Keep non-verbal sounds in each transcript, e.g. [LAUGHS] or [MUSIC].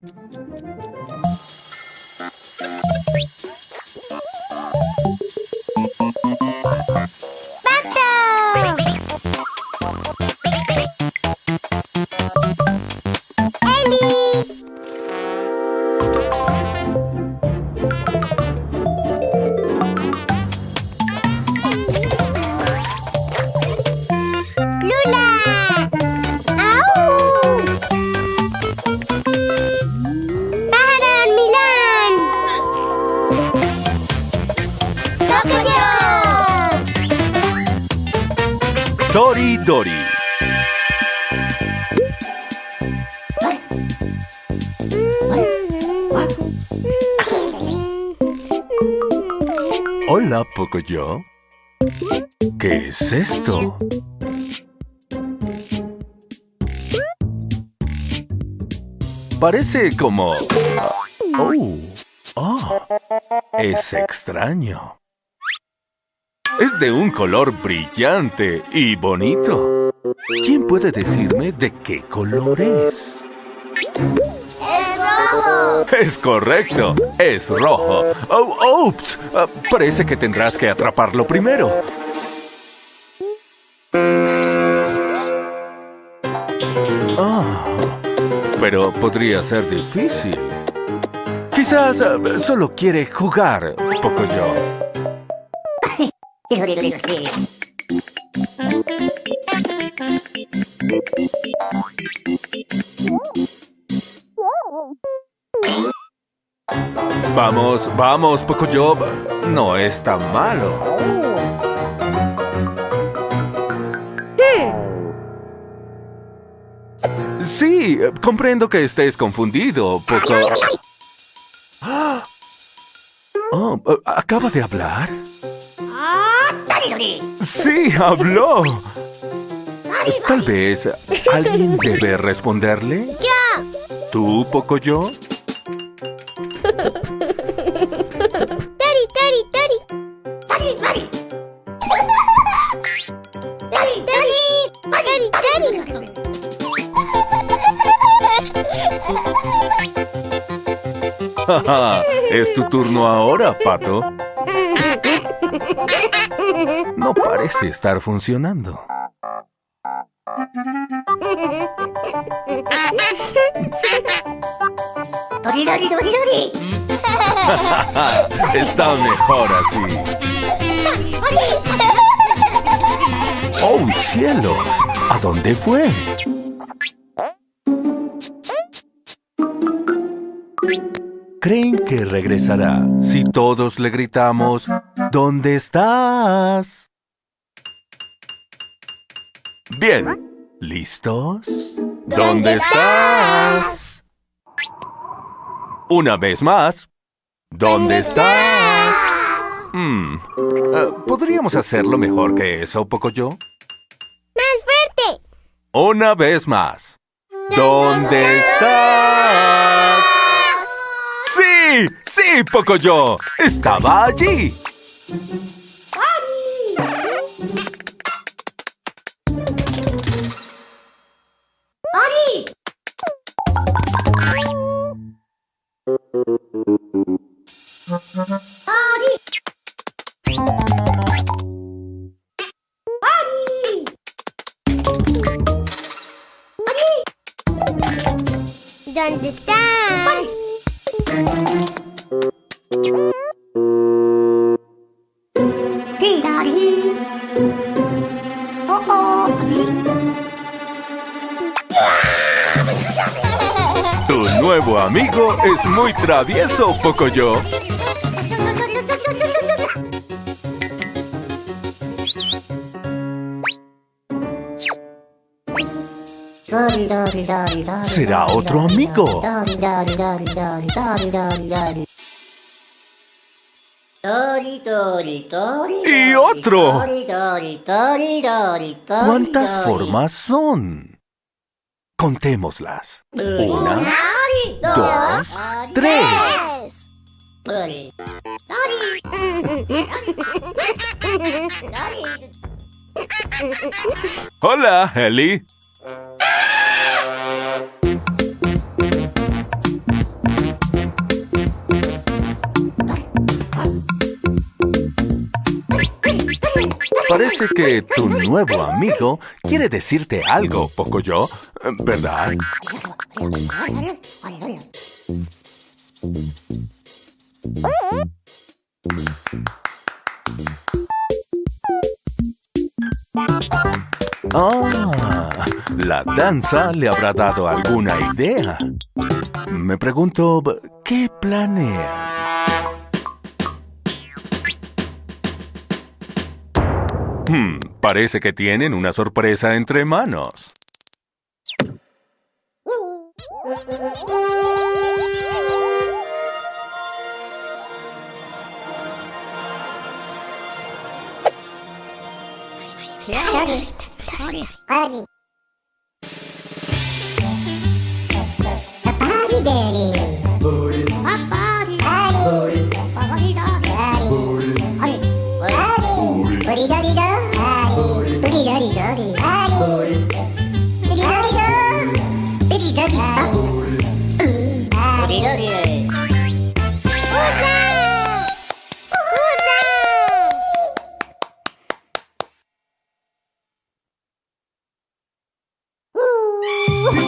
Música Hola, Pocoyo. ¿Qué es esto? Parece como... Oh, oh, es extraño. Es de un color brillante y bonito. ¿Quién puede decirme de qué color es? Es correcto, es rojo. Oh, ¡Ups! Ah, parece que tendrás que atraparlo primero. Ah, pero podría ser difícil. Quizás ah, solo quiere jugar, poco yo. Vamos, vamos, Pocoyo. No es tan malo. Sí, comprendo que estés confundido, Poco... [GASPS] Oh, ¿acaba de hablar? Sí, habló. Tal vez alguien debe responderle. ¡Ya! ¿Tú, Pocoyo? Daddy, Daddy, Daddy. Daddy, Daddy. Daddy, Daddy. Daddy, Daddy. es tu turno ahora, Pato. No parece estar funcionando. [LAUGHS] Está mejor así. ¡Oh, cielo! ¿A dónde fue? Creen que regresará si todos le gritamos ¿Dónde estás? Bien, ¿listos? ¿Dónde estás? Una vez más. ¿Dónde estás? Hmm. Eh, ¿Podríamos hacerlo mejor que eso, poco yo? ¡Más fuerte! Una vez más. ¿Dónde estás? ¡Sí! ¡Sí, poco yo! ¡Estaba allí! ¿Dónde estás? Oh, oh. Tu nuevo amigo es muy travieso, Pocoyo. ¿Será otro amigo? Y otro. ¿Cuántas formas son? Contémoslas. Una, dos, tres. Hola, Ellie. Parece que tu nuevo amigo quiere decirte algo, Pocoyo, ¿verdad? Ah, la danza le habrá dado alguna idea. Me pregunto, ¿qué planea? Hmm, parece que tienen una sorpresa entre manos.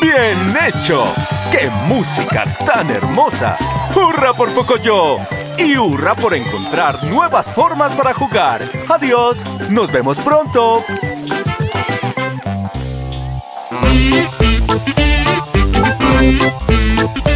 ¡Bien hecho! ¡Qué música tan hermosa! ¡Hurra por Pocoyo! Y hurra por encontrar nuevas formas para jugar. Adiós, nos vemos pronto. Música